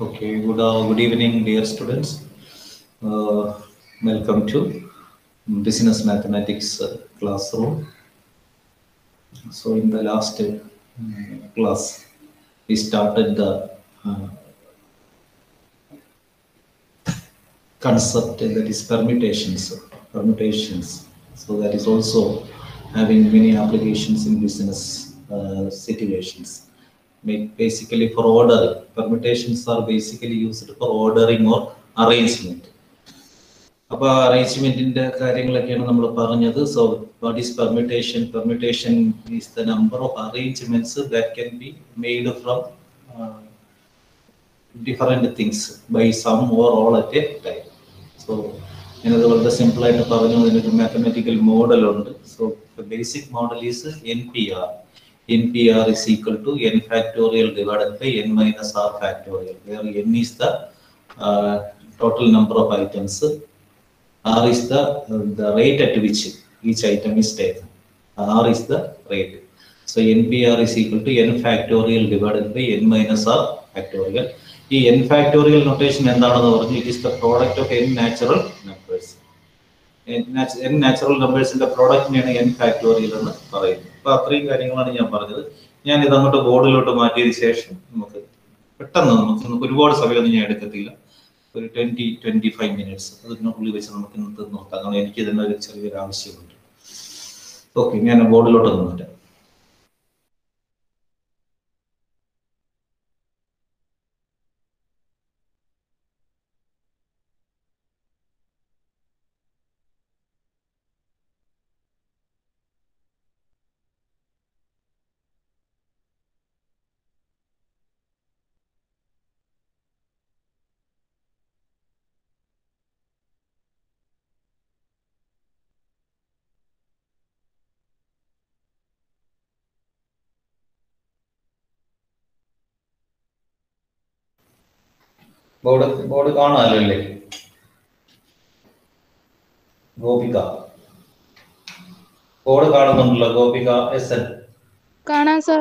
Okay, good, uh, good evening, dear students. Uh, welcome to Business Mathematics uh, classroom. So, in the last uh, class, we started the uh, concept that is permutations. Permutations. So, that is also having many applications in business uh, situations. Basically for ordering. Permutations are basically used for ordering or arrangement. അപ്പൊ അറേഞ്ച്മെന്റിന്റെ കാര്യങ്ങളൊക്കെയാണ് നമ്മൾ പറഞ്ഞത് so what is permutation permutation is the number of arrangements that can be made from different things by some or all at a time so ഞാനത് വളരെ simple ആയിട്ട് പറഞ്ഞു അതിനൊരു mathematical model ഉണ്ട് so basic model is N P R NPR is equal to n factorial divided by n minus r factorial, where n is the uh, total number of items, r is the, uh, the rate at which each item is taken, r is the rate. So NPR is equal to n factorial divided by n minus r factorial. ഈ n factorial notation എന്താണെന്ന് പറഞ്ഞു it is the product of n natural numbers n natural നമ്പേഴ്സിന്റെ പ്രോഡക്റ്റിനെയാണ് n factorial എന്ന് പറയുന്നത് അപ്പൊ അത്രയും കാര്യങ്ങളാണ് ഞാൻ പറഞ്ഞത്. ഞാൻ ഇത് അങ്ങോട്ട് ബോർഡിലോട്ട് മാറ്റിയതിന് ശേഷം നമുക്ക് പെട്ടെന്ന് നമുക്ക് ഒരുപാട് സമയമൊന്നും ഞാൻ എടുക്കത്തില്ല. ഒരു ട്വന്റി ട്വന്റി ഫൈവ് മിനിറ്റ്സ് അതിനുള്ളിൽ വെച്ച് നമുക്ക് ഇന്നത്തെ നോക്കാം. കാരണം എനിക്ക് ഇതിനൊരു ഒരു ചെറിയൊരു ആവശ്യമുണ്ട്. ഓക്കെ ഞാൻ ബോർഡിലോട്ട് നിന്നിട്ട് ബോർഡ് ബോർഡ് കാണാമല്ലോ അല്ലേ ഗോപിക. ബോർഡ് കാണുന്നുണ്ടല്ലോ ഗോപിക എസ് എൻ കാണാം സർ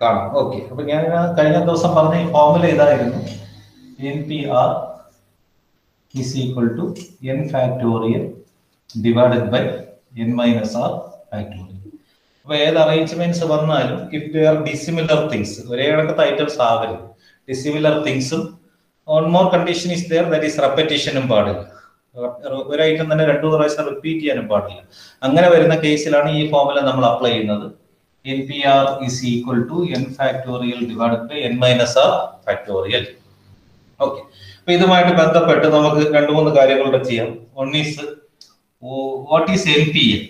കാണാം. ഓക്കെ അപ്പൊ ഞാൻ കഴിഞ്ഞ ദിവസം പറഞ്ഞ ഈ ഫോർമുല ഇതായിരുന്നു. N P R is equal to N factorial divided by N minus R factorial അപ്പൊ ഏത് അറേഞ്ച്മെന്റ്സ് വന്നാലും if they are dissimilar things ഒരേ കണക്കത്തെ ഐറ്റംസ് ആവരുത് dissimilar തിങ്സും one more condition is there that is റെപ്പറ്റീഷനും പാടില്ല. ഒരു ഐറ്റം തന്നെ രണ്ടു പ്രാവശ്യം റിപ്പീറ്റ് ചെയ്യാനും പാടില്ല. അങ്ങനെ വരുന്ന കേസിലാണ് ഈ ഫോർമുല നമ്മൾ അപ്ലൈ ചെയ്യുന്നത്. N P R is equal to N factorial divided by N minus R factorial okay അപ്പൊ ഇതുമായിട്ട് ബന്ധപ്പെട്ട് നമുക്ക് രണ്ടു മൂന്ന് കാര്യങ്ങളുടെ ചെയ്യാം. One is what is N P N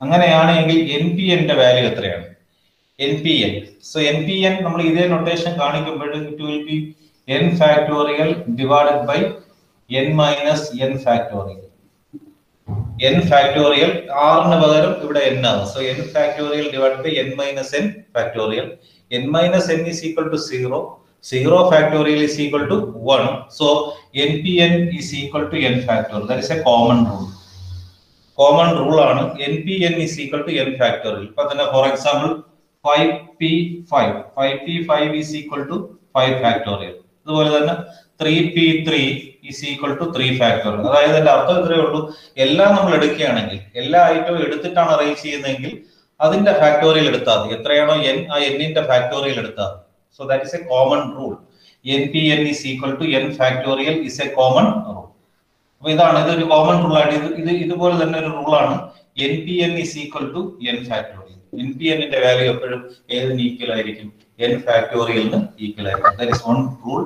അങ്ങനെയാണെങ്കിൽ എൻ പി എന്റെ വാല്യൂ എത്രയാണ്? N P N so N P N നമ്മൾ ഇതേ notation കാണിക്കുമ്പോഴും it will be N factorial divided by N minus N factorial N factorial ആറിന് പകരം ഇവിടെ N ആണ്. Factorial divide by N minus N factorial N minus N is equal to zero zero factorial is equal to one so N P N is equal to N factorial that is a common rule common rule ആണ് N P N is equal to N P five five P five is equal to five factorial അതുപോലെ തന്നെ three P three is equal to three factorial അതായത് എന്റെ അർത്ഥം ഇത്രയേ ഉള്ളൂ. എല്ലാം നമ്മൾ എടുക്കുകയാണെങ്കിൽ എല്ലാ ഐറ്റവും എടുത്തിട്ടാണ് അറേഞ്ച് ചെയ്യുന്നതെങ്കിൽ അതിന്റെ ഫാക്ടോറിയൽ എടുത്താൽ മതി. എത്രയാണോ എൻ ആ എന്നിന്റെ ഫാക്ടോറിയൽ എടുത്താൽ മതി. So that is a common rule N P N is equal to N factorial is a common rule അപ്പൊ ഇതാണ് ഇതൊരു കോമൺ റൂൾ ആണ്. ഇത് ഇത് ഇതുപോലെ തന്നെ ഒരു റൂളാണ് N P N is equal to N factorial N P എന്നിന്റെ വാല്യൂ എപ്പോഴും ഏതിന് ഈക്വൽ ആയിരിക്കും? എൻ ഫാക്ടോറിയലിന് ഈക്വൽ ആയിരിക്കും. ദാറ്റ് ഇസ് വൺ റൂൾ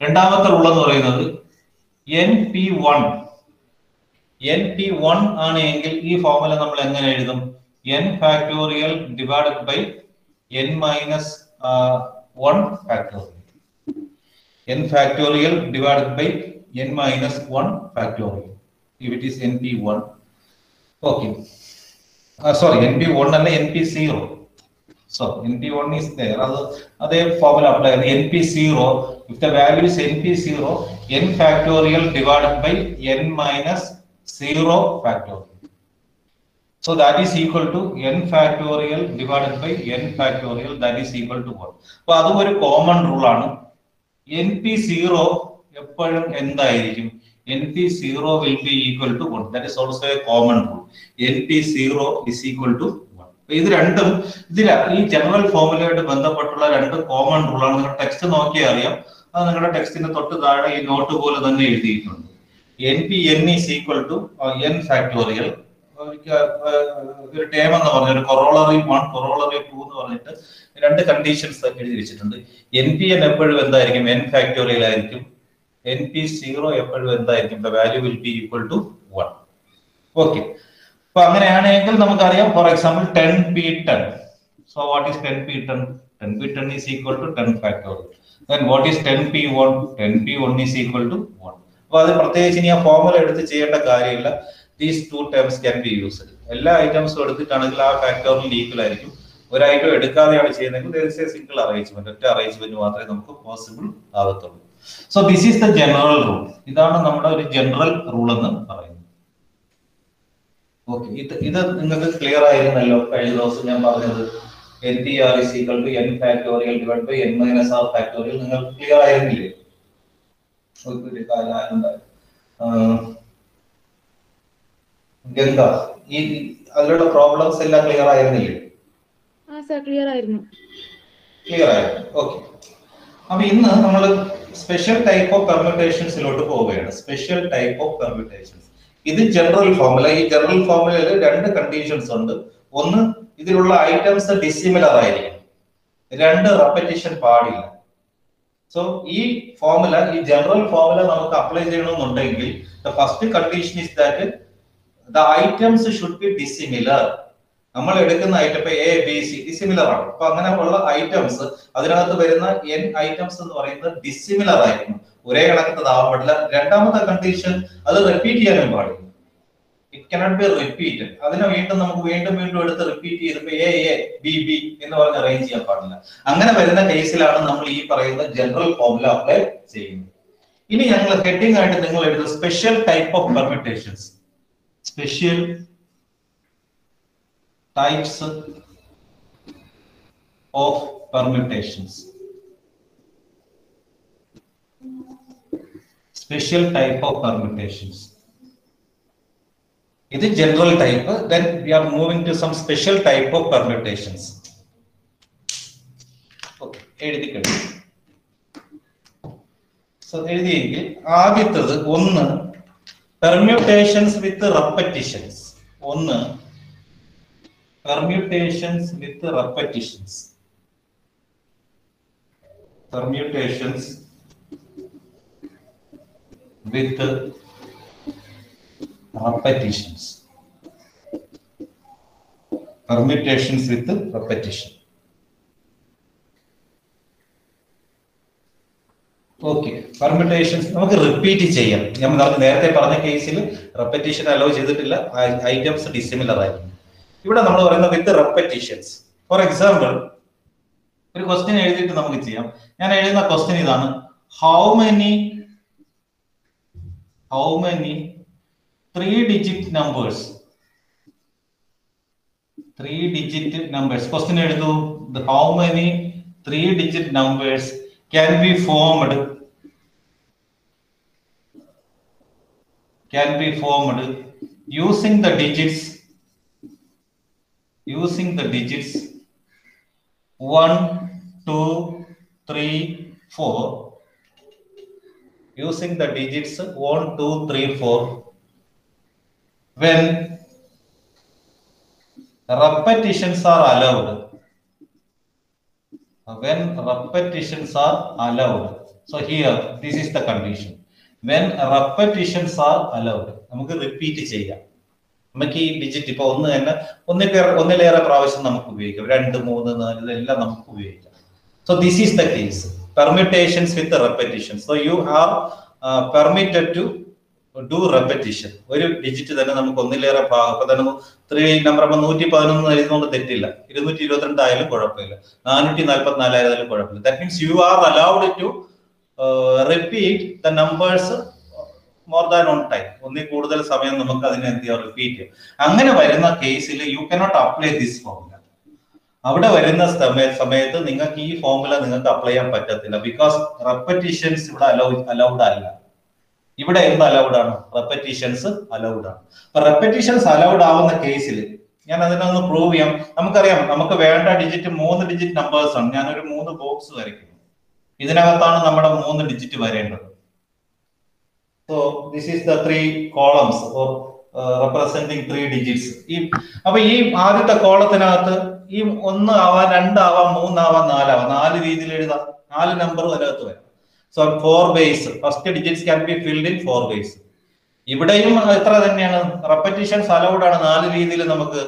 രണ്ടാമത്തെ റൂൾ എന്ന് പറയുന്നത് N P one N P one ആണ് എങ്കിൽ ഈ ഫോർമുല നമ്മൾ എങ്ങനെ എഴുതും? N factorial divided by N minus one factorial N factorial divided by N minus one factorial if it is N P one okay sorry N P one അല്ല N P zero അതേ formula apply ചെയ്ത് N P zero if the value is N P zero N factorial divided by N minus zero factorial So that is equal to n factorial divided by n factorial that is equal to 1. അപ്പൊ അതും ഒരു common റൂളാണ് N P zero എപ്പോഴും എന്തായിരിക്കും? N P zero will be equal to one that is also a common rule N P zero is equal to ഇത് രണ്ടും ഇതില ഈ ജനറൽ ഫോർമുലയായിട്ട് ബന്ധപ്പെട്ടുള്ള രണ്ട് കോമൺ റൂളാണ് നിങ്ങളുടെ ടെക്സ്റ്റ് നോക്കിയാൽ അറിയാം. അത് നിങ്ങളുടെ ടെക്സ്റ്റിന്റെ തൊട്ട് താഴെ ഈ നോട്ട് പോലെ തന്നെ എഴുതിയിട്ടുണ്ട്. N P N is equal to N factorial ഒരു ടേം എന്ന് പറഞ്ഞ ഒരു കൊറോളറി വൺ കൊറോളറി ടു എന്ന് പറഞ്ഞിട്ട് രണ്ട് കണ്ടീഷൻസ് എഴുതി വെച്ചിട്ടുണ്ട്. എൻ പി എൻ എപ്പോഴും എന്തായിരിക്കും? എൻ ഫാക്ടോറിയൽ ആയിരിക്കും. എൻ പി സീറോ എപ്പോഴും എന്തായിരിക്കും? Value will be equal to one okay അപ്പൊ അങ്ങനെയാണെങ്കിൽ നമുക്കറിയാം for example ten P ten so what is ten P ten ten P ten is equal to ten factorial then what is ten P one ten P one is equal to one അപ്പൊ അത് പ്രത്യേകിച്ച് ഇനി ആ formula എടുത്ത് ചെയ്യേണ്ട കാര്യമില്ല. These two terms can be used എല്ലാ ഐറ്റംസും എടുത്തിട്ടാണെങ്കിൽ ആ ഫാക്ടോറിയൽ ഈക്വൽ ആയിരിക്കും. ഒരു ഐറ്റം എടുക്കാതെയാണ് ചെയ്യുന്നതെങ്കിൽ സിംഗിൾ അറേഞ്ച്മെന്റ് ഒറ്റ അറേഞ്ച്മെന്റ് മാത്രമേ നമുക്ക് possible ആകത്തുള്ളൂ so this is the general rule ഇതാണ് നമ്മുടെ ഒരു ജനറൽ റൂൾ എന്ന് പറയുന്നത്. ഓക്കെ ഇത് ഇത് നിങ്ങൾക്ക് ക്ലിയർ ആയിരുന്നല്ലോ കഴിഞ്ഞ ദിവസം ഞാൻ പറഞ്ഞത്. N T R is equal to N factorial divide by N minus R factorial നിങ്ങൾക്ക് ക്ലിയർ ആയിരുന്നില്ലേ? ഒരു കാര്യം ആരുണ്ടായി ഗംഗ ഈ അതിലുള്ള പ്രോബ്ലംസ് എല്ലാം ക്ലിയർ ആയിരുന്നില്ലേ? ക്ലിയർ ആയിരുന്നു. ക്ലിയർ ആയിരുന്നു. ഓക്കെ അപ്പൊ ഇന്ന് നമ്മൾ സ്പെഷ്യൽ ടൈപ്പ് ഓഫ് പെർമ്യൂട്ടേഷൻസിലോട്ട് പോവുകയാണ്. സ്പെഷ്യൽ ടൈപ്പ് ഓഫ് പെർമ്യൂട്ടേഷൻസ് ഇത് ജനറൽ ഫോർമുല ഈ ജനറൽ ഫോർമുലയിൽ രണ്ട് കണ്ടീഷൻസ് ഉണ്ട്. ഒന്ന് ഇതിലുള്ള ഐറ്റംസ് ഡിസിമിലർ ആയിരിക്കും. രണ്ട് റെപ്പറ്റീഷൻ പാടില്ല. സോ ഈ ഫോർമുല ഈ ജനറൽ ഫോർമുല നമുക്ക് അപ്ലൈ ചെയ്യണമെന്നുണ്ടെങ്കിൽ the first condition is that the items should be dissimilar നമ്മൾ എടുക്കുന്ന ഐറ്റം ഇപ്പൊ എ ബി സി ഡിസിമിലർ ആണ്. അപ്പൊ അങ്ങനെ ഉള്ള ഐറ്റംസ് അതിനകത്ത് വരുന്ന എൻ ഐറ്റംസ് എന്ന് പറയുന്നത് ഡിസിമിലർ ആയിരിക്കും. ഒരേ കണക്കത്തതാവാൻ പാടില്ല. രണ്ടാമത്തെ കണ്ടീഷൻ അത് റിപ്പീറ്റ് ചെയ്യാനും പാടില്ല. ഇറ്റ് കനോട്ട് ബി റിപ്പീറ്റ് അതിനെ വീണ്ടും നമുക്ക് വീണ്ടും വീണ്ടും എടുത്ത് റിപ്പീറ്റ് ചെയ്ത് ഇപ്പൊ എ എ ബി ബി എന്ന് പറഞ്ഞ് അറേഞ്ച് ചെയ്യാൻ പാടില്ല. അങ്ങനെ വരുന്ന കേസിലാണ് നമ്മൾ ഈ പറയുന്ന ജനറൽ ഫോർമുല അപ്ലൈ ചെയ്യുന്നത്. ഇനി ഞങ്ങൾ ഹെഡിങ് ആയിട്ട് നിങ്ങൾ എഴുതുന്ന special type of permutations special types of permutations. Special type of permutations. ഇത് general type then we are moving to some special type of permutations എഴുതി കഴിഞ്ഞു സോ എഴുതിയെങ്കിൽ ആദ്യത്തത് ഒന്ന് പെർമ്യൂട്ടേഷൻസ് വിത്ത് റെപ്പറ്റീഷൻസ് ഒന്ന് permutations with repetitions. Permutations with repetitions. Permutations with repetition. Okay permutations നമുക്ക് repeat ചെയ്യാം നമ്മൾ നേരത്തെ പറഞ്ഞ കേസിൽ റെപ്പറ്റീഷൻ അലോ ചെയ്തിട്ടില്ല ഐറ്റംസ് ഡിസിമിലർ ആയിരുന്നു ഇവിടെ നമ്മൾ പറയുന്നത് വിത്ത് റെപ്പറ്റീഷൻസ് ഫോർ എക്സാമ്പിൾ ഒരു ക്വസ്റ്റ്യൻ എഴുതിയിട്ട് നമുക്ക് ചെയ്യാം? ഞാൻ എഴുതുന്ന ക്വസ്റ്റ്യൻ ഇതാണ്. How many how many three digit numbers three digit numbers question എഴുതൂ. How many three digit numbers can be formed can be formed using the digits using the digits 1, 2, 3, 4. Using the digits 1, 2, 3, 4. When repetitions are allowed. When repetitions are allowed. So here, this is the condition. When repetitions are allowed. നമുക്ക് repeat ചെയ്യാം നമുക്ക് ഈ digit ഇപ്പൊ ഒന്ന് തന്നെ ഒന്നിലേറെ ഒന്നിലേറെ പ്രാവശ്യം നമുക്ക് ഉപയോഗിക്കാം. രണ്ട് മൂന്ന് നാല് ഇതെല്ലാം നമുക്ക് ഉപയോഗിക്കാം. So this is the case permutations with repetition so you are permitted to do repetition ഒരു ഡിജിറ്റ് തന്നെ നമുക്ക് ഒന്നിലേറെ ഭാഗം അപ്പൊ തന്നെ ത്രീ നമ്പർ അപ്പൊ നൂറ്റി പതിനൊന്ന് എഴുതുന്നത് തെറ്റില്ല. ഇരുന്നൂറ്റി ഇരുപത്തിരണ്ട് ആയാലും കുഴപ്പമില്ല. നാനൂറ്റി നാലായാലും കുഴപ്പമില്ല that means you are allowed to repeat the numbers more than one time ഒന്നിൽ കൂടുതൽ സമയം നമുക്ക് അതിനെ എന്ത് ചെയ്യാം? റിപ്പീറ്റ് ചെയ്യാം. അങ്ങനെ വരുന്ന കേസിൽ you cannot apply this formula അവിടെ വരുന്ന സമയ- സമയത്ത് നിങ്ങൾക്ക് ഈ ഫോർമുല നിങ്ങൾക്ക് അപ്ലൈ ചെയ്യാൻ പറ്റത്തില്ല. ബിക്കോസ് റെപ്പറ്റീഷൻസ് ഇവിടെ അലൗ അലൗഡ് അല്ല. ഇവിടെ എന്ത് അലൗഡ് ആണ്? റെപ്പറ്റീഷൻസ് അലൗഡ് ആണ്. അപ്പൊ റെപ്പറ്റീഷൻസ് അലൗഡ് ആവുന്ന കേസിൽ ഞാൻ അതിനൊന്ന് പ്രൂവ് ചെയ്യാം. നമുക്കറിയാം നമുക്ക് വേണ്ട ഡിജിറ്റ് മൂന്ന് ഡിജിറ്റ് നമ്പേഴ്സ് ആണ്. ഞാനൊരു മൂന്ന് ബോക്സ് വരയ്ക്കുന്നു. ഇതിനകത്താണ് നമ്മുടെ മൂന്ന് ഡിജിറ്റ് വരേണ്ടത്. So this is the three columns or representing three digits ഈ അപ്പൊ ഈ ആദ്യത്തെ കോളത്തിനകത്ത് ഈ ഒന്ന് ആവാം രണ്ടാവാം മൂന്നാവാം നാലാവാം നാല് രീതിയിൽ എഴുതാം. നാല് നമ്പർ അതിനകത്ത് വരാം. So four ways first digits can be filled in four ways ഇവിടെയും എത്ര തന്നെയാണ്? റെപ്പറ്റീഷൻസ് അലൗഡ് ആണ് നാല് രീതിയിൽ നമുക്ക്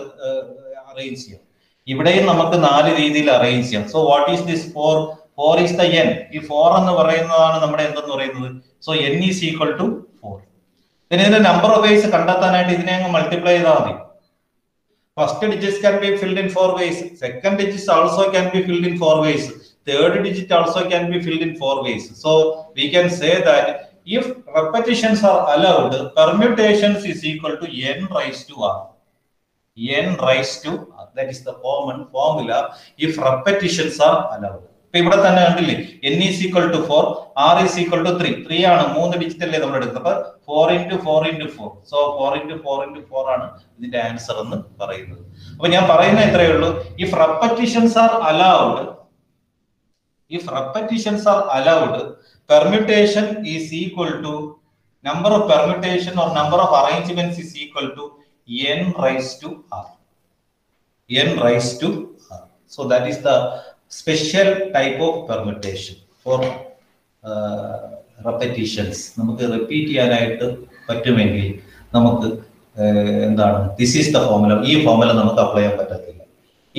അറേഞ്ച് ചെയ്യാം. ഇവിടെയും നമുക്ക് നാല് രീതിയിൽ അറേഞ്ച് ചെയ്യാം. So what is this four four is the n ഈ ഫോർ എന്ന് പറയുന്നതാണ് നമ്മുടെ എന്തെന്ന് പറയുന്നത്? So n is equal to four പിന്നെ ഇതിന്റെ നമ്പർ ഓഫ് വേസ് കണ്ടെത്താനായിട്ട് ഇതിനെ അങ്ങ് മൾട്ടിപ്ലൈ ചെയ്താൽ മതി. First digit can be filled in four ways second digit also can be filled in four ways third digit also can be filled in four ways so we can say that if repetitions are allowed permutations is equal to n raise to r n raised to that is the common formula if repetitions are allowed. ഇപ്പൊ ഇവിടെ തന്നെ കണ്ടില്ലേ n is equal to four r is equal to three three ആണ് മൂന്ന് ഡിജിറ്റല്ലേ നമ്മൾ എടുക്കുന്നത് അപ്പൊ four into four into four so four into four into four ആണ് ഇതിന്റെ ആൻസർ എന്ന് പറയുന്നത്. അപ്പൊ ഞാൻ പറയുന്ന ഇത്രയേ ഉള്ളൂ. If repetitions are allowed if repetitions are allowed permutation is equal to number of permutation or number of arrangement is equal to n raise to r. N raise to r so that is the special type of permutation for repetitions നമുക്ക് repeat ചെയ്യാനായിട്ട് പറ്റുമെങ്കിൽ നമുക്ക് എന്താണ്? This is the formula ഈ formula നമുക്ക് apply ചെയ്യാൻ പറ്റത്തില്ല.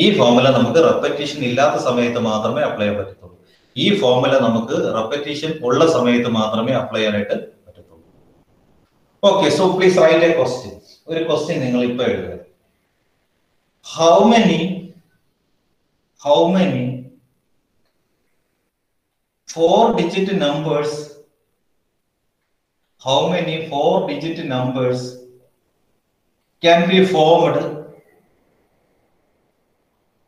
ഈ ഫോമുല നമുക്ക് റെപ്പറ്റീഷൻ ഇല്ലാത്ത സമയത്ത് മാത്രമേ അപ്ലൈ ചെയ്യാൻ പറ്റത്തുള്ളൂ. ഈ ഫോമുല നമുക്ക് റെപ്പറ്റീഷൻ ഉള്ള സമയത്ത് മാത്രമേ അപ്ലൈ ചെയ്യാനായിട്ട് പറ്റത്തുള്ളൂ. Okay so please write a question ഒരു ക്വസ്റ്റ്യൻ നിങ്ങൾ ഇപ്പൊ എഴുതുക. How many how many four digit numbers. How many four digit numbers can be formed?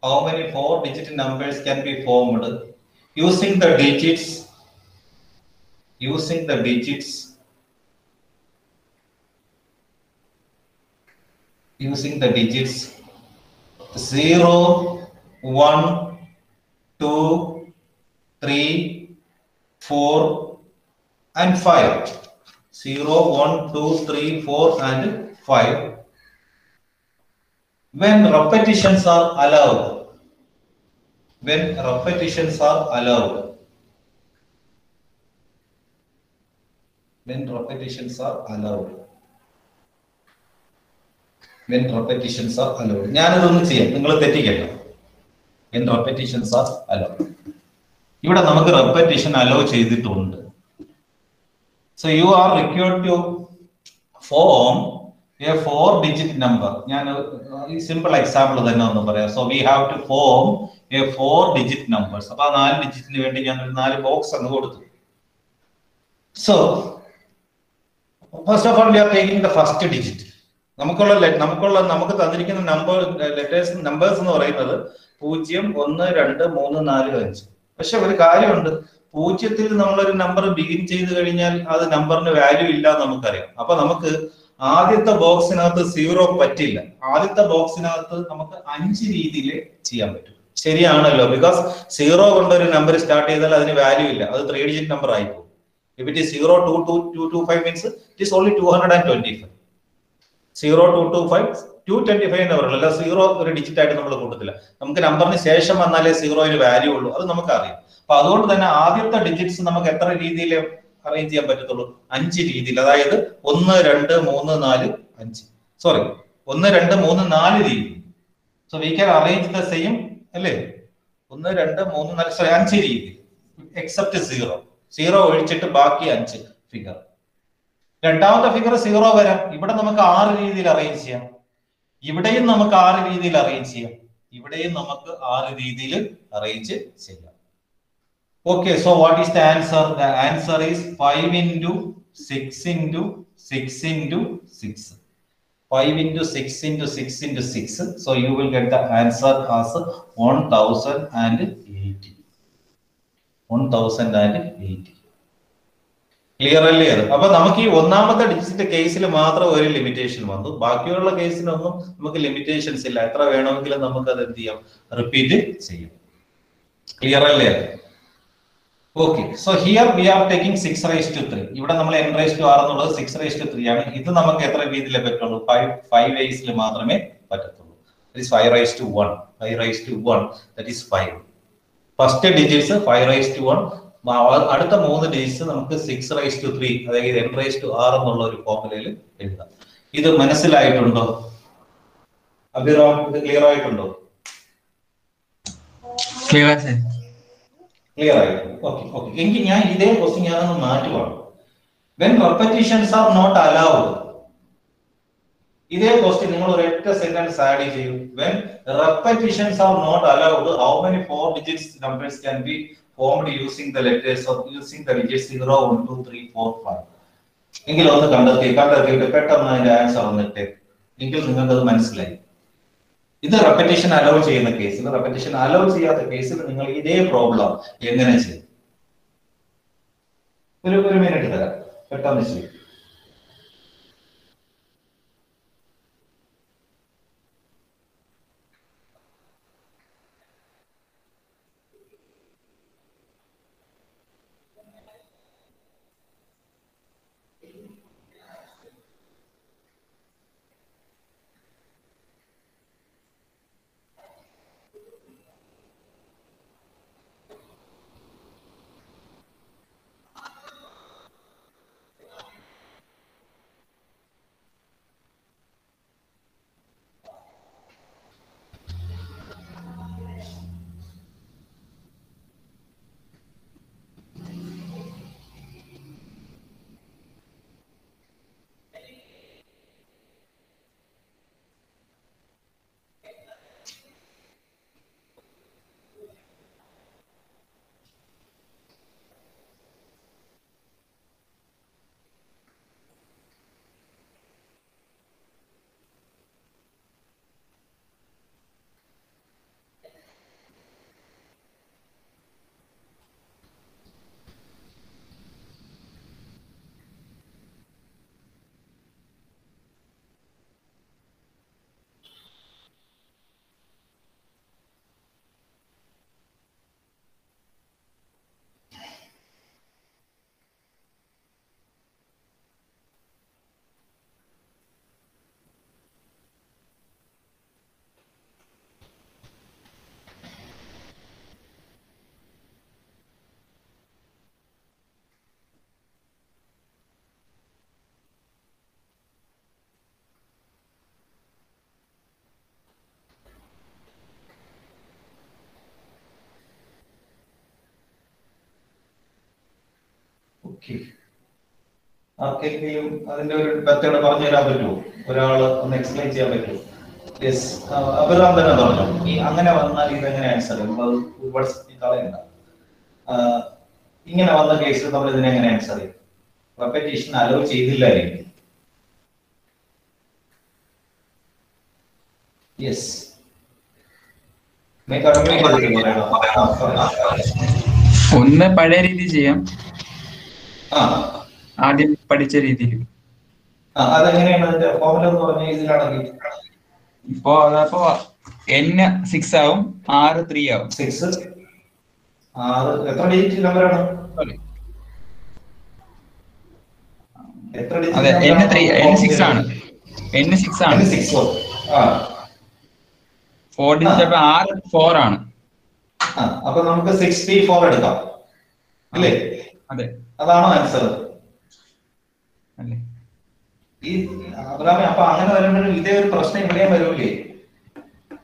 How many four digit numbers can be formed? Using the digits. Using the digits. Using the digits. 0 1 2 3 4 and 5 0 1 2 3 4 and 5 when repetitions are allowed when repetitions are allowed when repetitions are allowed when repetitions are allowed ഞാനിതൊന്നും ചെയ്യാം നിങ്ങൾ തെറ്റിക്കല്ലോ when repetitions are allowed ഇവിടെ നമുക്ക് repetition allow ചെയ്തിട്ടുണ്ട്. So you are required to form a four digit number ഞാൻ simple example തന്നെ ഒന്ന് പറയാം. So we have to form a four digit numbers അപ്പൊ ആ നാല് ഡിജിറ്റിന് വേണ്ടി ഞാൻ ഒരു നാല് ബോക്സ് അങ്ങ് കൊടുത്തു. So first of all we are taking the first digit നമുക്കുള്ള നമുക്കുള്ള നമുക്ക് തന്നിരിക്കുന്ന നമ്പർ ലെറ്റേഴ്സ് നമ്പേഴ്സ് എന്ന് പറയുന്നത് പൂജ്യം ഒന്ന് രണ്ട് മൂന്ന് നാല് അഞ്ച്. പക്ഷെ ഒരു കാര്യമുണ്ട്. പൂജ്യത്തിൽ നമ്മളൊരു നമ്പർ ബിഗിൻ ചെയ്ത് കഴിഞ്ഞാൽ അത് നമ്പറിന് വാല്യൂ ഇല്ല എന്ന് നമുക്കറിയാം. അപ്പൊ നമുക്ക് ആദ്യത്തെ ബോക്സിനകത്ത് സീറോ പറ്റില്ല. ആദ്യത്തെ ബോക്സിനകത്ത് നമുക്ക് അഞ്ച് രീതിയിൽ ചെയ്യാൻ പറ്റും. ശരിയാണല്ലോ. ബിക്കോസ് സീറോ കൊണ്ട് ഒരു നമ്പർ സ്റ്റാർട്ട് ചെയ്താൽ അതിന് വാല്യൂ ഇല്ല. അത് three digit number ആയിപ്പോകും if it zero two two two two five means it is only two hundred and twenty five zero two two five two twenty five എന്ന് പറയുള്ളൂ. അല്ല zero ഒരു digit ആയിട്ട് നമ്മൾ കൂട്ടത്തില്ല. നമുക്ക് നമ്പറിന് ശേഷം വന്നാലേ സീറോയിന് വാല്യൂ ഉള്ളൂ. അത് നമുക്ക് അറിയാം അപ്പൊ അതുകൊണ്ട് തന്നെ ആദ്യത്തെ ഡിജിറ്റ്സ് നമുക്ക് എത്ര രീതിയിൽ അറേഞ്ച് ചെയ്യാൻ പറ്റത്തുള്ളൂ? അഞ്ച് രീതിയിൽ. അതായത് ഒന്ന് രണ്ട് മൂന്ന് നാല് അഞ്ച്. സോറി ഒന്ന് രണ്ട് മൂന്ന് നാല് രീതി so we can arrange the same അല്ലേ? ഒന്ന് രണ്ട് മൂന്ന് നാല് സോറി അഞ്ച് രീതി എക്സെപ്റ്റ് സീറോ സീറോ ഒഴിച്ചിട്ട് ബാക്കി അഞ്ച് ഫിഗർ രണ്ടാമത്തെ ഫിഗർ സീറോ വരാം ഇവിടെ നമുക്ക് ആറ് രീതിയിൽ അറേഞ്ച് ചെയ്യാം ഇവിടെയും നമുക്ക് ആറ് രീതിയിൽ അറേഞ്ച് ചെയ്യാം ഇവിടെയും നമുക്ക് ആറ് രീതിയിൽ അറേഞ്ച് ചെയ്യാം okay so what is the answer the answer is five into six into six into six 5 into 6 into 6 into 6. So you will get the answer as 1080. 1080. Clear അല്ലേ അത്? അപ്പൊ നമുക്ക് ഈ ഒന്നാമത്തെ ഡിജിറ്റ് കേസിൽ മാത്രം ഒരു ലിമിറ്റേഷൻ വന്നു. ബാക്കിയുള്ള കേസിനൊന്നും നമുക്ക് ലിമിറ്റേഷൻസ് ഇല്ല. എത്ര വേണമെങ്കിലും നമുക്ക് അത് എന്ത് ചെയ്യാം? റിപ്പീറ്റ് ചെയ്യാം. ക്ലിയർ അല്ലേ okay so here we are taking six raise to three ഇവിടെ നമ്മൾ എൻ റൈസ് ടു ആർ എന്നുള്ളത് സിക്സ് റൈസ് ടു ത്രീ ആണ്. ഇത് നമുക്ക് എത്ര രീതിയിലേ പറ്റുള്ളൂ? ഫൈവ് ഫൈവ് വേസിൽ മാത്രമേ പറ്റത്തുള്ളൂ. Five raise to one five raise to one that is five first digits five raise to one അടുത്ത മൂന്ന് ഡിജിറ്റ്സ് നമുക്ക് സിക്സ് റൈസ് ടു ത്രീ അതായത് എൻ റൈസ് ടു ആർ എന്നുള്ള ഒരു ഫോർമുലയിൽ എഴുതാം. ഇത് മനസ്സിലായിട്ടുണ്ടോ? അഭിറാം ഇത് ക്ലിയർ ആയിട്ടുണ്ടോ? ക്ലിയർ ക്ലിയർ ആയിട്ടുണ്ട് ഓക്കെ ഓക്കെ എങ്കിൽ ഞാൻ ഇതേ ക്വസ്റ്റ്യൻ ഞാനൊന്ന് മാറ്റുവാണ്. When repetitions are not allowed ഇതേ ക്വസ്റ്റ്യൻ നിങ്ങൾ ഒരൊറ്റ സെന്റൻസ് ആഡ് ചെയ്യും. When repetitions are not allowed how many four digits numbers can be formed using the letters of using the digit zero one two three four five എങ്കിൽ ഒന്ന് കണ്ടെത്തി കണ്ടെത്തിയിട്ട് പെട്ടെന്ന് അതിന്റെ ആൻസർ വന്നിട്ട് എങ്കിൽ നിങ്ങൾക്ക് അത് മനസ്സിലായി. ഇത് റെപ്പറ്റീഷൻ അലോ ചെയ്യുന്ന കേസിൽ റെപ്പറ്റീഷൻ അലോ ചെയ്യാത്ത കേസിൽ നിങ്ങൾ ഇതേ പ്രോബ്ലം എങ്ങനെ ചെയ്യും? ഒരു ഒരു മിനിറ്റ് തരാം. പെട്ടെന്ന് ചെയ്യും. ആർക്കെങ്കിലും അതിന്റെ ഒരു മെത്തേഡ് പറഞ്ഞു തരാൻ പറ്റുമോ? ഒരാൾ ഒന്ന് എക്സ്പ്ലെയിൻ ചെയ്യാൻ പറ്റുമോ? യെസ് അബിറാം തന്നെ പറഞ്ഞു. ഈ അങ്ങനെ വന്നാൽ ഇതെങ്ങനെ ആൻസർ നമ്മൾ ഒരുപാട് കളയണ്ട. ഇങ്ങനെ വന്ന കേസിൽ നമ്മൾ ഇതിനെ എങ്ങനെ ആൻസർ ചെയ്യും? Repetition hello ചെയ്തില്ലായിരിക്കും. യെസ് ഒന്ന് പഴയ രീതി ചെയ്യാം. ആദ്യം പഠിച്ച രീതിയിൽ. ആ, അതെങ്ങനെയാണ് അതിന്റെ ഫോർമുല എന്ന് ഇതിലാണെങ്കിൽ? ഇപ്പോ അതപ്പോ എൻ സിക്സ് ആവും ആറ് ത്രീ ആവും. സിക്സ് ആറ്. എത്ര ഡിജിറ്റ് നമ്പറാണ് എത്ര അതെ എൻ ത്രീ എൻ സിക്സ് ആണ്. എൻ സിക്സ് ആണ്. ഫോർ ഡിജിറ്റ് അപ്പൊ ആറ് ഫോർ ആണ്. അപ്പൊ നമുക്ക് സിക്സ് പി ഫോർ എടുക്കാം. അല്ലേ? അതെ. അതാണോ ആൻസർ അല്ലേ? ഈ അബ്രാമി അപ്പൊ അങ്ങനെ വരുമ്പോഴും ഇതേ ഒരു പ്രശ്നം ഇവിടെയും വരൂലേ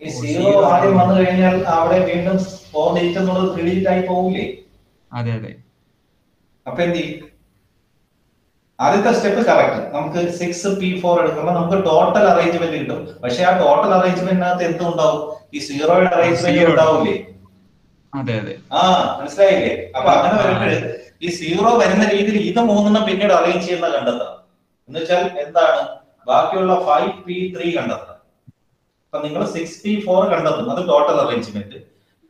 ഈ സീറോ ആദ്യം വന്നു കഴിഞ്ഞാൽ അവിടെ വീണ്ടും ഫോർ ഡിജിറ്റ് എന്നുള്ളത് ത്രീ ഡിജിറ്റ് ആയി പോകൂലേ? അതെ അതെ. അപ്പൊ എന്ത് ചെയ്യും? ആദ്യത്തെ സ്റ്റെപ്പ് കറക്റ്റ് നമുക്ക് സിക്സ് പി ഫോർ എടുക്കുമ്പോൾ നമുക്ക് ടോട്ടൽ അറേഞ്ച്മെന്റ് കിട്ടും. പക്ഷെ ആ ടോട്ടൽ അറേഞ്ച്മെന്റിനകത്ത് എന്തും ഉണ്ടാവും? ഈ സീറോയുടെ അറേഞ്ച്മെന്റ് ഉണ്ടാവൂലേ അതെ അതെ. ആ മനസ്സിലായില്ലേ? അപ്പൊ അങ്ങനെ വരുമ്പോൾ ഈ സീറോ വരുന്ന രീതിയിൽ ഇത് മൂന്നെണ്ണം പിന്നീട് അറേഞ്ച് ചെയ്യുന്ന കണ്ടെത്താം എന്ന് വെച്ചാൽ എന്താണ്? ബാക്കിയുള്ള ഫൈവ് പി ത്രീ കണ്ടെത്താം അപ്പൊ നിങ്ങൾ സിക്സ് പി ഫോർ കണ്ടെത്തും. അത് ടോട്ടൽ അറേഞ്ച്മെന്റ്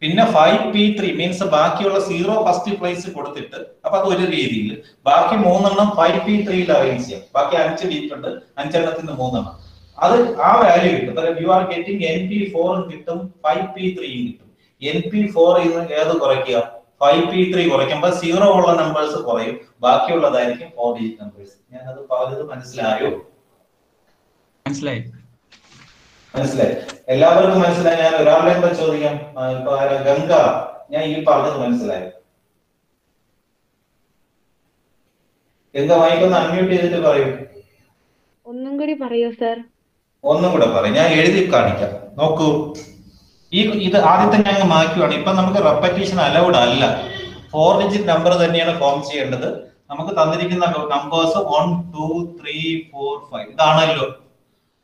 പിന്നെ ഫൈവ് പി ത്രീ മീൻസ് ബാക്കിയുള്ള സീറോ ഫസ്റ്റ് പ്ലേസ് കൊടുത്തിട്ട് അപ്പൊ അത് ഒരു രീതിയിൽ ബാക്കി മൂന്നെണ്ണം ഫൈവ് പി ത്രീയിൽ അറേഞ്ച് ചെയ്യാം. ബാക്കി അഞ്ച് ഉണ്ട്. അഞ്ചെണ്ണത്തിന് മൂന്നെണ്ണം. അത് ആ വാല്യൂ കിട്ടും. You are getting n P ഫോറും കിട്ടും ഫൈവ് പി ത്രീയും കിട്ടും. എൻ പി ഫോർ ഏത് കുറയ്ക്കുക? ഫൈവ് പി ത്രീ കുറയ്ക്കുമ്പോൾ സീറോ ഉള്ള നമ്പേഴ്സ് കുറയും. ബാക്കിയുള്ളതായിരിക്കും ഫോർ ഡിജിറ്റ് നമ്പേഴ്സ് ഞാൻ അത് പറഞ്ഞത് മനസ്സിലായോ? മനസ്സിലായി. മനസ്സിലായി. എല്ലാവർക്കും മനസ്സിലായി. ഞാൻ ഒരാളുടെ കൂടെ ചോദിക്കാം. ഇപ്പൊ ആരാ? ഗംഗ. ഞാൻ ഈ പറഞ്ഞത് മനസ്സിലായി. ഗംഗ മൈക്കൊന്ന് അൺമ്യൂട്ട് ചെയ്തിട്ട് പറയൂ. ഒന്നും കൂടി പറയൂ സർ ഒന്നും കൂടെ പറയും. ഞാൻ എഴുതി കാണിക്കാം. നോക്കൂ. ഈ ഇത് ആദ്യത്തെ ഞങ്ങൾ മാറ്റുവാണ് ഇപ്പൊ നമുക്ക് റെപ്പറ്റീഷൻ അലൗഡ് അല്ല. ഫോർ ഡിജിറ്റ് നമ്പർ തന്നെയാണ് ഫോം ചെയ്യേണ്ടത്. നമുക്ക് തന്നിരിക്കുന്ന numbers one two three four five ഇതാണല്ലോ.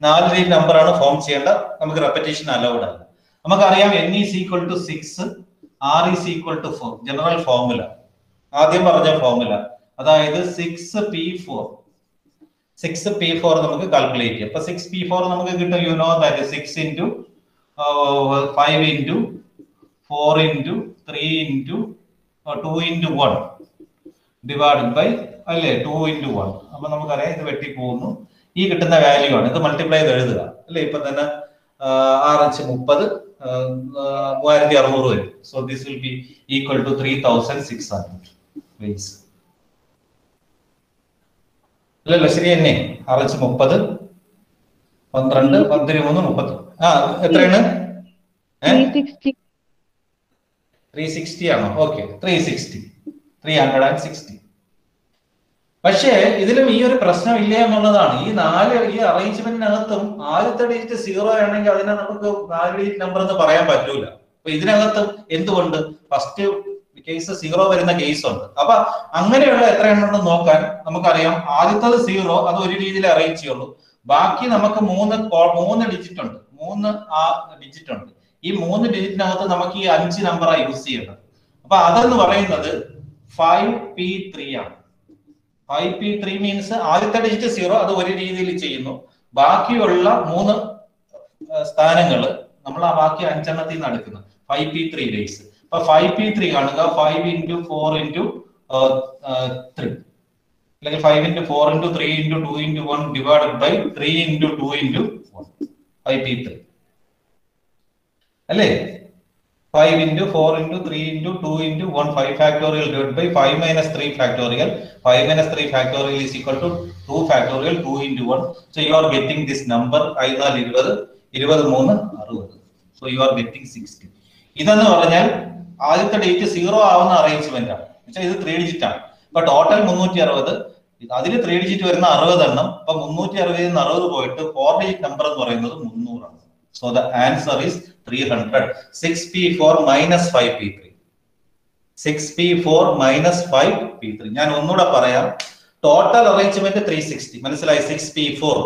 നാല് ഡിജിറ്റ് നമ്പർ ആണ് ഫോം ചെയ്യേണ്ട. നമുക്ക് റെപ്പറ്റീഷൻ അലൗഡ് അല്ല. നമുക്കറിയാം n is equal to six r is equal to four general formula ആദ്യം പറഞ്ഞ ഫോർമുല അതായത് six P four six P four നമുക്ക് കാൽക്കുലേറ്റ് ചെയ്യാം. അപ്പൊ സിക്സ് പി ഫോർ നമുക്ക് കിട്ടും. You know that six into five into four into three into two into one divide by അല്ലേ two into one അപ്പൊ നമുക്കറിയാം ഇത് വെട്ടി പോകുന്നു. ഈ കിട്ടുന്ന വാല്യൂ ആണ്. ഇത് മൾട്ടിപ്ലൈ ചെയ്ത് എഴുതുക. അല്ലേ ഇപ്പൊ തന്നെ ആറ് അഞ്ച് മുപ്പത് മൂവായിരത്തി അറുന്നൂറ് വരും. So this will be equal to three thousand six hundred അല്ലല്ലോ ശരി തന്നെ അറച്ച് മുപ്പത് പന്ത്രണ്ട് പതിമൂന്ന് മുപ്പത്തി ആ എത്രയാണ്? ത്രീ സിക്സ്റ്റി ആണോ? Okay three sixty three hundred and sixty പക്ഷേ ഇതിലും ഈ ഒരു പ്രശ്നം ഇല്ല എന്നുള്ളതാണ്. ഈ നാല് ഈ അറേഞ്ച്മെന്റിനകത്തും ആദ്യത്തെ ഡിജിറ്റ് സീറോ ആണെങ്കിൽ അതിനെ നമുക്ക് നാല് ഡിജിറ്റ് നമ്പർ എന്ന് പറയാൻ പറ്റൂല. അപ്പൊ ഇതിനകത്ത് എന്തുകൊണ്ട്? ഫസ്റ്റ് കേസ് സീറോ വരുന്ന കേസ് ഉണ്ട്. അപ്പൊ അങ്ങനെയുള്ള എത്ര എണ്ണം നോക്കാൻ നമുക്കറിയാം. ആദ്യത്തത് സീറോ അത് ഒരു രീതിയിൽ അറേഞ്ച് ചെയ്യുള്ളൂ. ബാക്കി നമുക്ക് മൂന്ന് മൂന്ന് ഡിജിറ്റ് ഉണ്ട്. മൂന്ന് ആ ഡിജിറ്റ് ഉണ്ട്. ഈ മൂന്ന് ഡിജിറ്റിനകത്ത് നമുക്ക് ഈ അഞ്ച് നമ്പറാണ് യൂസ് ചെയ്യണം അപ്പൊ അതെന്ന് പറയുന്നത് ഫൈവ് പി ത്രീ ആണ്. ഫൈവ് പി ത്രീ മീൻസ് ആദ്യത്തെ ഡിജിറ്റ് സീറോ അത് ഒരു രീതിയിൽ ചെയ്യുന്നു. ബാക്കിയുള്ള മൂന്ന് സ്ഥാനങ്ങൾ നമ്മൾ ആ ബാക്കി അഞ്ചെണ്ണത്തിൽ നിന്ന് എടുക്കുന്നത് ഫൈവ് പി ത്രീ ഡേയ്സ് അപ്പൊ ഫൈവ് പി ത്രീ കാണുക. Five into four into three അല്ലെങ്കിൽ five into four into three into two into one divided by three into two into one five P three അല്ലേ? Five into four into three into two into one five factorial divide by five minus three factorial five minus three factorial is equal to two factorial two into one so you are getting this number ഐതാൽ ഇരുപത് ഇരുപത് മൂന്ന് അറുപത്. So you are getting sixty ഇതെന്ന് പറഞ്ഞാൽ ആദ്യത്തെ date zero ആവുന്ന arrangement ആണ്. ഇത് ത്രീ ഡിജിറ്റ് ആണ്. ഇപ്പൊ ടോട്ടൽ മുന്നൂറ്റി അറുപത് അതിൽ ത്രീ ഡിജിറ്റ് വരുന്ന അറുപത് എണ്ണം ഇപ്പൊ മുന്നൂറ്റി അറുപതിൽ നിന്ന് അറുപത് പോയിട്ട് ഫോർ ഡിജിറ്റ് നമ്പർ എന്ന് പറയുന്നത് മുന്നൂറാണ്. So the answer is three hundred six P four minus five P three six P four minus five P three ഞാൻ ഒന്നുകൂടെ പറയാം. ടോട്ടൽ അറേഞ്ച്മെന്റ് ത്രീ സിക്സ്റ്റി മനസ്സിലായി? Six P four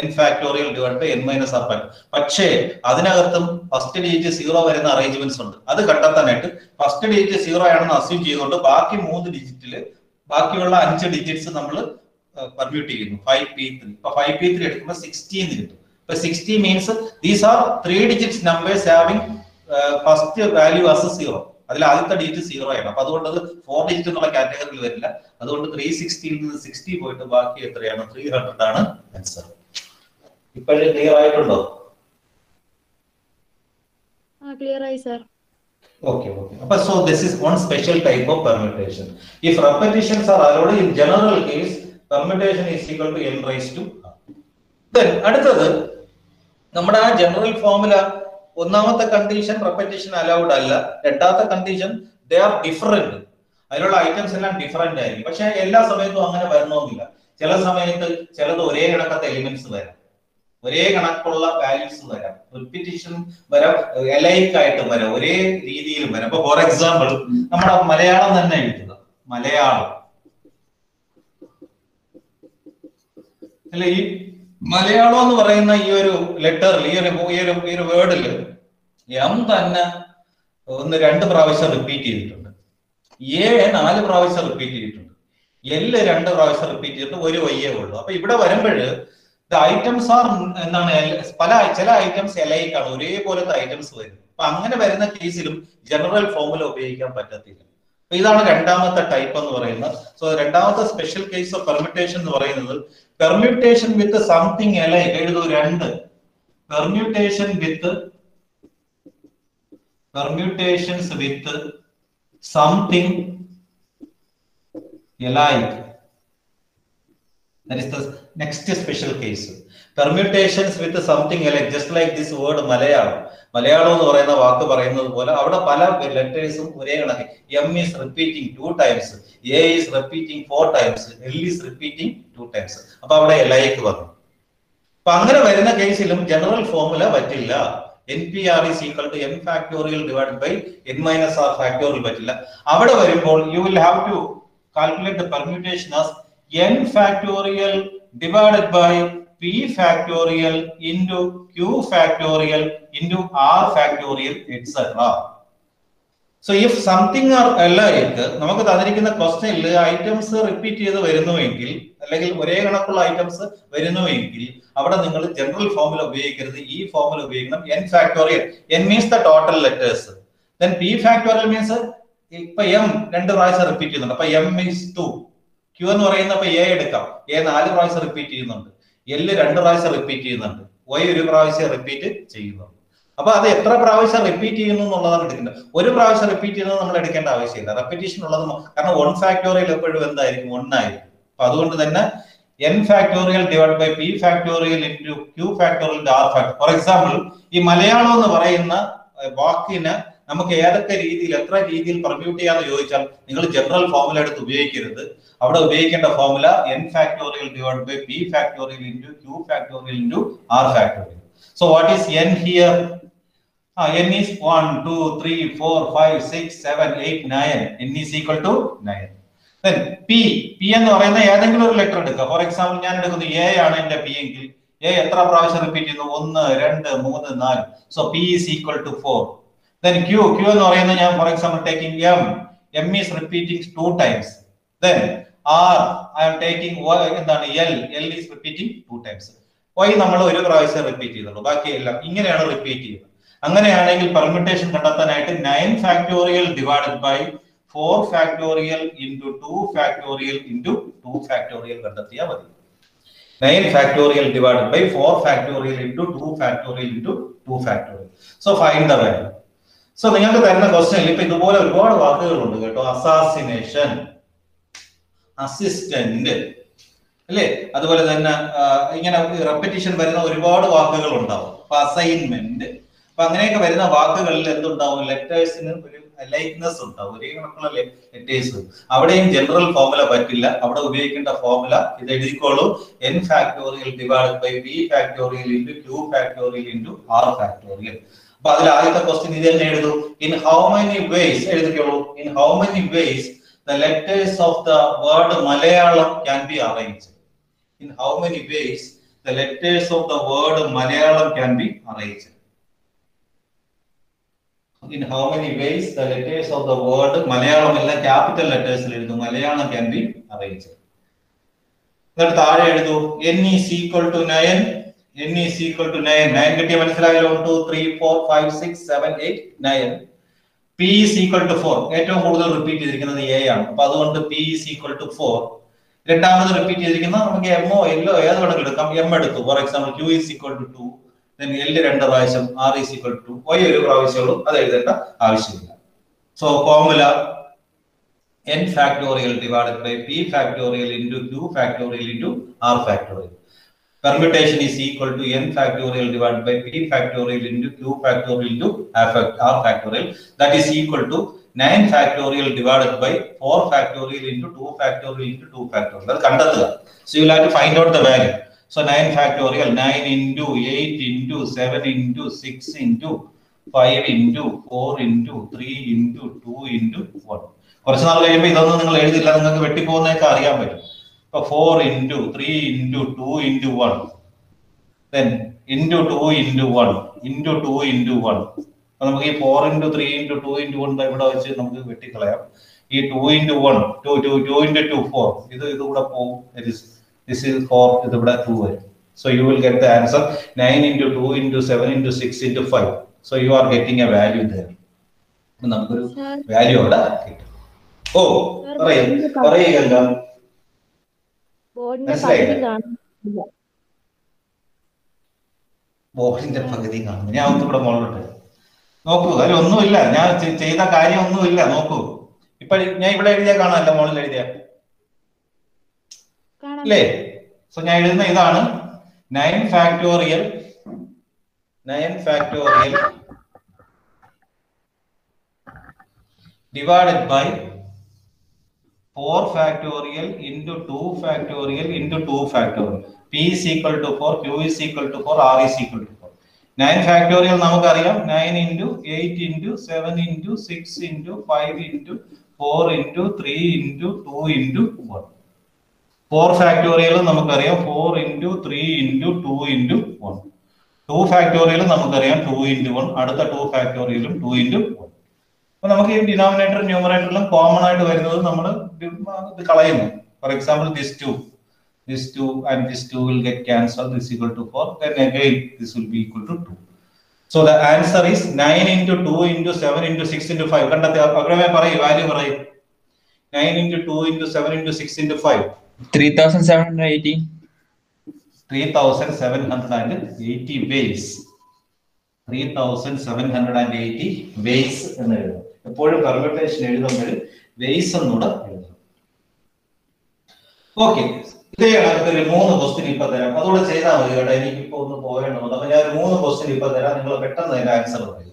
n factorial divide by n minus r factor പക്ഷേ അതിനകത്തും first digit zero വരുന്ന arrangements ഉണ്ട്. അത് കണ്ടെത്താനായിട്ട് ഫസ്റ്റ് ഡിജിറ്റ് സീറോ ആണെന്ന് അസ്യൂം ചെയ്തുകൊണ്ട് ബാക്കി മൂന്ന് ഡിജിറ്റിൽ ബാക്കിയുള്ള അഞ്ച് ഡിജിറ്റ്സ് നമ്മൾ പെർമ്യൂട്ട് ചെയ്യുന്നു. ഫൈവ് പി ത്രീ ഇപ്പൊ ഫൈവ് പി ത്രീ എടുക്കുമ്പോൾ സിക്സ്റ്റീൻ കിട്ടും. ഇപ്പൊ sixty means these are three digits numbers having first value as zero അതിൽ ആദ്യത്തെ ഡിജിറ്റ് സീറോ ആണ്. അപ്പൊ അതുകൊണ്ട് അത് ഫോർ ഡിജിറ്റ് എന്നുള്ള കാറ്റഗറിയിൽ വരില്ല. അതുകൊണ്ട് ത്രീ സിക്സ്റ്റിയിൽ നിന്ന് സിക്സ്റ്റി പോയിട്ട് ബാക്കി എത്രയാണ്? ത്രീ ഹൺഡ്രഡ് ആണ് ആൻസർ ഇപ്പോഴും ക്ലിയർ ആയിട്ടുണ്ടോ? ക്ലിയർ ആയി sir Okay, okay. But so this is one special type of permutation. If repetitions are allowed in general case, permutation is equal to n raised to r. Then അടുത്തത് നമ്മുടെ ആ general formula ഒന്നാമത്തെ condition repetition allowed അല്ല രണ്ടാമത്തെ condition they are different അതിലുള്ള items എല്ലാം different ആയിരിക്കും പക്ഷെ എല്ലാ സമയത്തും അങ്ങനെ വരണമെന്നില്ല ചില സമയത്ത് ചിലത് ഒരേ കണക്കത്തെ എലിമെന്റ്സ് വരാം ഒരേ കണക്കുള്ള വാല്യൂസ് വരാം. റിപ്പീറ്റേഷൻ വരാം. എലൈക്ക് ആയിട്ട് വരാം. ഒരേ രീതിയിലും വരാം. അപ്പൊ ഫോർ എക്സാമ്പിൾ നമ്മുടെ മലയാളം തന്നെ എഴുതുക. മലയാളം. അല്ല? ഈ മലയാളം എന്ന് പറയുന്ന ഈ ഒരു ലെറ്ററിൽ ഈ ഒരു ഈ ഒരു ഈ ഒരു വേർഡിൽ എം തന്നെ ഒന്ന് രണ്ട് പ്രാവശ്യം റിപ്പീറ്റ് ചെയ്തിട്ടുണ്ട്. എ നാല് പ്രാവശ്യം റിപ്പീറ്റ് ചെയ്തിട്ടുണ്ട്. എൽ രണ്ട് പ്രാവശ്യം റിപ്പീറ്റ് ചെയ്തിട്ട് ഒരു വയ്യേ ഉള്ളൂ. അപ്പൊ ഇവിടെ വരുമ്പോൾ ഐറ്റംസ് ആർ എന്താണ് പല ചില ഐറ്റംസ് എലൈക്കാണ് ഒരേപോലത്തെ ഐറ്റംസ് വരും അപ്പൊ അങ്ങനെ വരുന്ന കേസിലും ജനറൽ ഫോമുല ഉപയോഗിക്കാൻ പറ്റത്തില്ല. ഇതാണ് രണ്ടാമത്തെ ടൈപ്പ് എന്ന് പറയുന്നത്. സോ രണ്ടാമത്തെ സ്പെഷ്യൽ കേസ് ഓഫ് പെർമ്യൂട്ടേഷൻ എന്ന് പറയുന്നത് പെർമ്യൂട്ടേഷൻ വിത്ത് സംതിങ് എലൈ എഴുതൂ രണ്ട്. Permutation with permutations with something alike That is the next special case permutations with something like just like this word Malayalam Malayalam എന്ന് പറയുന്ന വാക്ക് പറയുന്നത് പോലെ അവിടെ പല ലെറ്റേഴ്സും ഒരേ കണക്ക്. M is repeating two times A is repeating four times L is repeating two times അപ്പൊ അവിടെ ലൈക്ക് വന്നു. അപ്പൊ അങ്ങനെ വരുന്ന കേസിലും ജനറൽ ഫോർമുല പറ്റില്ല. N P r is equal to n factorial divide by n minus r factorial പറ്റില്ല. അവിടെ വരുമ്പോൾ you will have to calculate the permutation as n factorial divided by p factorial into q factorial into r factorial etc. So if something are alike, നമുക്ക് തന്നിരിക്കുന്ന ക്വസ്റ്റനിൽ items repeat ചെയ്ത് വരുന്നുവെങ്കിൽ അല്ലെങ്കിൽ ഒരേ കണക്കുള്ള items വരുന്നുവെങ്കിൽ അവിടെ നിങ്ങൾ ജനറൽ ഫോമുല ഉപയോഗിക്കരുത്. ഈ formula ഉപയോഗിക്കണം. N factorial n means the total letters then P factorial means ഇപ്പൊ എം രണ്ട് പ്രാവശ്യം റിപ്പീറ്റ് ചെയ്യുന്നുണ്ട്. അപ്പൊ എം മീൻസ് ടു ക്യൂ എന്ന് പറയുന്ന ഇപ്പൊ എ എടുക്കാം. എ നാല് പ്രാവശ്യം റിപ്പീറ്റ് ചെയ്യുന്നുണ്ട്. എല്ല് രണ്ട് പ്രാവശ്യം റിപ്പീറ്റ് ചെയ്യുന്നുണ്ട്. വൈ ഒരു പ്രാവശ്യം റിപ്പീറ്റ് ചെയ്യുന്നുണ്ട്. അപ്പൊ അത് എത്ര പ്രാവശ്യം റിപ്പീറ്റ് ചെയ്യുന്നു എന്നുള്ളതാണ് എടുക്കേണ്ടത്. ഒരു പ്രാവശ്യം റിപ്പീറ്റ് ചെയ്യുന്നത് നമ്മൾ എടുക്കേണ്ട ആവശ്യമില്ല. റെപ്പിറ്റേഷൻ ഉള്ളത് കാരണം വൺ ഫാക്ടോറിയൽ എപ്പോഴും എന്തായിരിക്കും? ഒന്നായിരിക്കും അപ്പൊ അതുകൊണ്ട് തന്നെ n factorial divide by P factorial into Q factorial R factor for example ഈ മലയാളം എന്ന് പറയുന്ന വാക്കിന് നമുക്ക് ഏതൊക്കെ രീതിയിൽ എത്ര രീതിയിൽ പെർമ്യൂട്ട് ചെയ്യാന്ന് ചോദിച്ചാൽ നിങ്ങൾ ജനറൽ ഫോർമുല എടുത്ത് ഉപയോഗിക്കരുത്. അവിടെ ഉപയോഗിക്കേണ്ട formula n factorial divide by P factorial into Q factorial into R factorial so what is n here n is one two three four five six seven eight nine n is equal to nine P P എന്ന് പറയുന്ന ഏതെങ്കിലും ഒരു letter എടുക്കുക. For example ഞാൻ എടുക്കുന്നത് A ആണ് എന്റെ P എങ്കിൽ. എ എത്ര പ്രാവശ്യം റിപ്പീറ്റ് ചെയ്യുന്നു? ഒന്ന് രണ്ട് മൂന്ന് നാല്. So P is equal to four then Q Q എന്ന് പറയുന്നത് ഞാൻ for example taking M M is repeating two times then R I am taking എന്താണ് L L is repeating two times Y നമ്മൾ ഒരു പ്രാവശ്യം റിപ്പീറ്റ് ചെയ്തുള്ളൂ ബാക്കി എല്ലാം ഇങ്ങനെയാണ് റിപ്പീറ്റ് ചെയ്യുന്നത്. അങ്ങനെയാണെങ്കിൽ പെർമിറ്റേഷൻ കണ്ടെത്താനായിട്ട് nine factorial divided by four factorial into two factorial into two factorial കണ്ടെത്തിയാൽ മതി. Nine factorial divided by four factorial into two factorial into two factorial so find the value so നിങ്ങൾക്ക് തരുന്ന ക്വസ്റ്റനിൽ ഇപ്പൊ ഇതുപോലെ ഒരുപാട് വാക്കുകളുണ്ട് കേട്ടോ. അസാസിനേഷൻ അസിസ്റ്റന്റ് അല്ലേ? അതുപോലെ തന്നെ ഇങ്ങനെ റെപ്പറ്റീഷൻ വരുന്ന ഒരുപാട് വാക്കുകൾ ഉണ്ടാവും അപ്പൊ അസൈൻമെന്റ് അപ്പൊ അങ്ങനെയൊക്കെ വരുന്ന വാക്കുകളിൽ എന്തുണ്ടാവും? ലെറ്റേഴ്സിന് ഒരു ലൈക്നെസ് ഉണ്ടാവും. ഒരേ കണക്കുള്ള ലെറ്റേഴ്സ് അവിടെയും ജനറൽ ഫോമുല പറ്റില്ല. അവിടെ ഉപയോഗിക്കേണ്ട ഫോമുല ഇത് എഴുതിക്കോളൂ. N factorial divide by P factorial into Q factorial into R factorial അപ്പൊ അതിൽ ആദ്യത്തെ ക്വസ്റ്റ്യൻ ഇത് തന്നെ എഴുതൂ. In how many ways എഴുതിക്കോളൂ. In how many ways the letters of the word Malayalam can be arranged. in how many ways the letters of the word Malayalam can be arranged. In how many ways the letters of the word Malayalam എല്ലാം capital letters Malayalam can be arranged. എന്നിട്ട് താഴെ എഴുതൂ n is equal to 9 n is equal to 9 9 കിട്ടിയ മനസ്സിലായല്ലോ 1 2 3 4 5 6 7 8 9 p is equal to 4 ഏറ്റവും കൂടുതൽ repeat ചെയ്തിരിക്കുന്നത് a ആണ്. അപ്പൊ അതുകൊണ്ട് p is equal to 4 രണ്ടാമത് റിപ്പീറ്റ് ചെയ്തിരിക്കുന്ന നമുക്ക് എമ്മോ എല്ലോ ഏത് വേണമെങ്കിലും എടുക്കാം. എം എടുത്തു. For example Q is equal to two then രണ്ട് പ്രാവശ്യം. R is equal to Y ഒരു പ്രാവശ്യമുള്ളൂ അത് എഴുതേണ്ട ആവശ്യമില്ല. So formula N factorial divided by P factorial into Q factorial into R factorial permutation is equal to n factorial divided by p factorial into q factorial into r factorial that is equal to 9 factorial divided by 4 factorial into 2 factorial into 2 factorial so you will have to find out the value so 9 factorial 9 into 8 into 7 into 6 into 5 into 4 into 3 into 2 into 1 കുറച്ച് നാൾ കഴിയുമ്പോൾ ഇതൊന്നും നിങ്ങൾ എഴുതില്ല നിങ്ങൾക്ക് വെട്ടിപ്പോകുന്നതൊക്കെ അറിയാൻ പറ്റും ഇപ്പൊ four into three into two into one then into two into one into two into one അപ്പൊ നമുക്ക് ഈ four into three into two into one ഇവിടെ വെച്ച് നമുക്ക് വെട്ടിക്കളയാം. ഈ two into one two two two into two four ഇത് ഇതുകൂടെ പോകും ദിസ് ഇസ് ഫോർ ഇത് ഇവിടെ ടു വരും. So you will get the answer 9 into 2 into 7 into 6 into 5. So you are getting a value there. നമുക്കൊരു. വാല്യൂ അവിടെ കിട്ടും. ഓ പറയും. പറയുകല്ലോ ബോർഡിന്റെ? പകുതി കാണുന്നില്ല. ബോർഡിന്റെ പകുതി കാണുന്നു ഞാൻ ഒന്നുകൂടെ മുകളിലോട്ട് നോക്കൂ അതിൽ ഒന്നുമില്ല. ഞാൻ ചെയ്ത കാര്യം ഒന്നുമില്ല. നോക്കൂ. ഇപ്പൊ ഞാൻ ഇവിടെ എഴുതിയ കാണാമല്ലോ മോളിൽ എഴുതിയ. അല്ലേ? സോ ഞാൻ എഴുതുന്ന ഇതാണ്. Nine factorial nine factorial divided by four factorial into two factorial into two factorial P is equal to four Q is equal to four R is equal to four nine factorial നമുക്കറിയാം. Nine into eight into seven into six into five into four into three into two into one four factorial നമുക്കറിയാം. Four into three into two into one two factorial നമുക്കറിയാം. Two into one അടുത്ത to ഫാക്ടോറിയലും two into one അപ്പൊ നമുക്ക് ഈ denominator ന്യൂമറേറ്ററിലും common ആയിട്ട് വരുന്നത് നമ്മൾ ഇത് കളയുന്നു. For example this two this two and this two will get cancel this equal to four then again this will be equal to two so the answer is nine into two into seven into six into five കണ്ടെത്തി അഗ്രമേ പറയും value പറയും. Nine into two into seven into six into five three thousand seven hundred eighty 3780 and 3780 ways എന്ന് എഴുതും. എപ്പോഴും permutation എഴുതുമ്പോൾ vase എന്നൂടെ എഴുതണം. Okay ഇതേ മൂന്ന് ക്വസ്റ്റ്യൻ ഇപ്പൊ തരാം. അതുകൂടെ ചെയ്താൽ മതി കേട്ടോ. എനിക്ക് ഇപ്പൊ ഒന്ന് പോകേണ്ടത് അപ്പൊ ഞാൻ മൂന്ന് ക്വസ്റ്റ്യൻ ഇപ്പൊ തരാം. നിങ്ങൾ പെട്ടെന്ന് അതിന്റെ ആൻസർ പറയുക.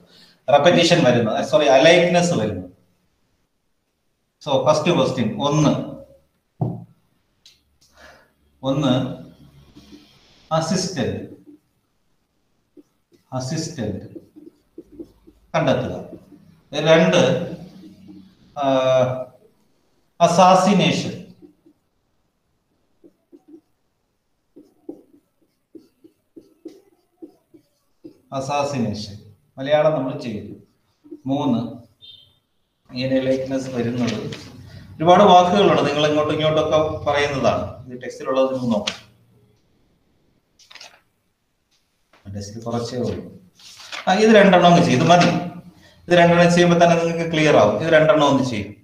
റെപ്പറ്റീഷൻ വരുന്നത് സോറി അലൈക്നെസ് വരുന്നത് സോ ഫസ്റ്റ് ക്വസ്റ്റ്യൻ ഒന്ന്. ഒന്ന്. അസിസ്റ്റന്റ് അസിസ്റ്റന്റ് കണ്ടെത്തുക. രണ്ട് അസാസിനേഷൻ അസാസിനേഷൻ മലയാളം നമ്മൾ ചെയ്തു. മൂന്ന് ഇങ്ങനെ ലൈറ്റ്നസ് വരുന്നത്. ഒരുപാട് വാക്കുകളുണ്ട്. നിങ്ങൾ ഇങ്ങോട്ടും ഇങ്ങോട്ടൊക്കെ പറയുന്നതാണ്. ഇത് ടെക്സ്റ്റിലുള്ളത് നിങ്ങൾ നോക്കാം. ടെക്സ്റ്റിൽ കുറച്ചേ ഉള്ളൂ. ആ ഇത് രണ്ടെണ്ണം ചെയ്യും ഇത് മതി. ഇത് രണ്ടെണ്ണം ചെയ്യുമ്പോൾ തന്നെ നിങ്ങൾക്ക് ക്ലിയർ ആവും. ഇത് രണ്ടെണ്ണം ഒന്ന് ചെയ്യും.